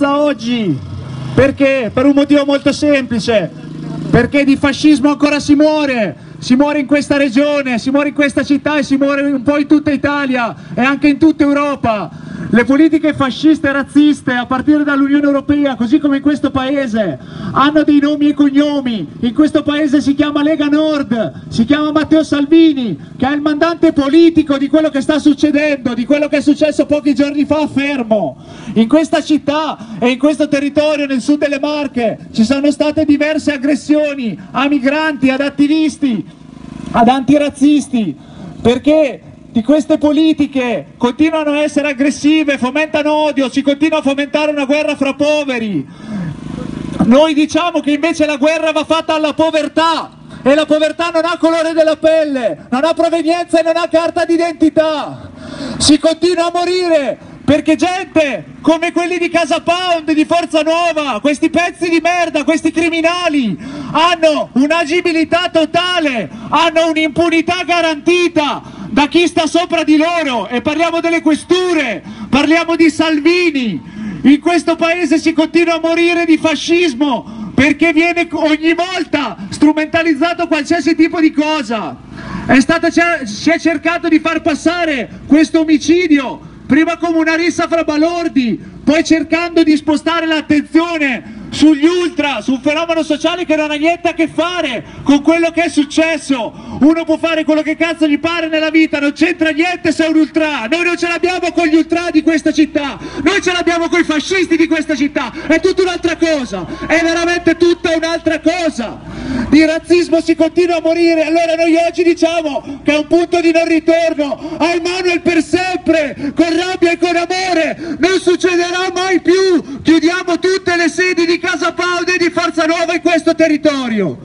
oggi. Perché? Per un motivo molto semplice. Perché di fascismo ancora si muore. Si muore in questa regione, si muore in questa città e si muore un po' in tutta Italia e anche in tutta Europa le politiche fasciste e razziste a partire dall'Unione Europea, così come in questo paese, hanno dei nomi e cognomi. In questo paese si chiama Lega Nord, si chiama Matteo Salvini, che è il mandante politico di quello che sta succedendo, di quello che è successo pochi giorni fa a Fermo. In questa città e in questo territorio nel sud delle Marche ci sono state diverse aggressioni a migranti, ad attivisti, ad antirazzisti, perché di queste politiche continuano a essere aggressive, fomentano odio, si continua a fomentare una guerra fra poveri. Noi diciamo che invece la guerra va fatta alla povertà e la povertà non ha colore della pelle, non ha provenienza e non ha carta d'identità. Si continua a morire perché gente come quelli di Casa Pound, di Forza Nuova, questi pezzi di merda, questi criminali, hanno un'agibilità totale, hanno un'impunità garantita, da chi sta sopra di loro e parliamo delle questure, parliamo di Salvini. In questo paese si continua a morire di fascismo perché viene ogni volta strumentalizzato qualsiasi tipo di cosa. È stata, si è cercato di far passare questo omicidio prima come una rissa fra balordi, poi cercando di spostare l'attenzione sugli ultra, su un fenomeno sociale che non ha niente a che fare con quello che è successo. Uno può fare quello che cazzo gli pare nella vita, non c'entra niente se è un ultra. Noi non ce l'abbiamo con gli ultra di questa città, noi ce l'abbiamo con i fascisti di questa città. È tutta un'altra cosa, è veramente tutta un'altra cosa. Di razzismo si continua a morire, allora noi oggi diciamo che è un punto di non ritorno. A Emanuel per sempre, con rabbia e con amore, non succederà mai più. Chiudiamo tutte le sedi di Casa Paude e di Forza Nuova in questo territorio.